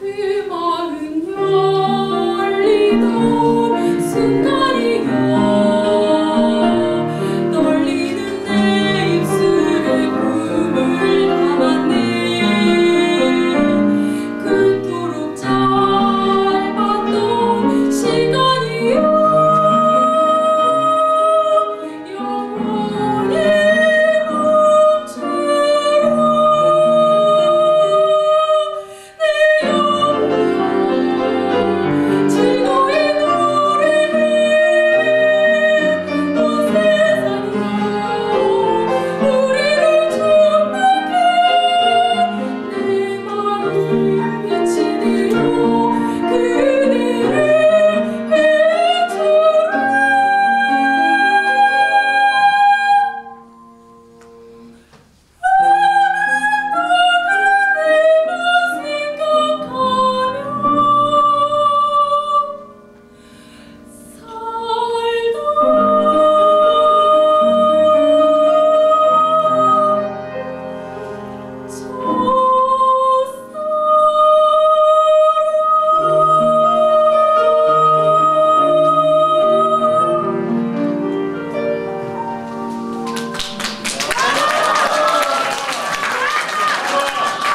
Here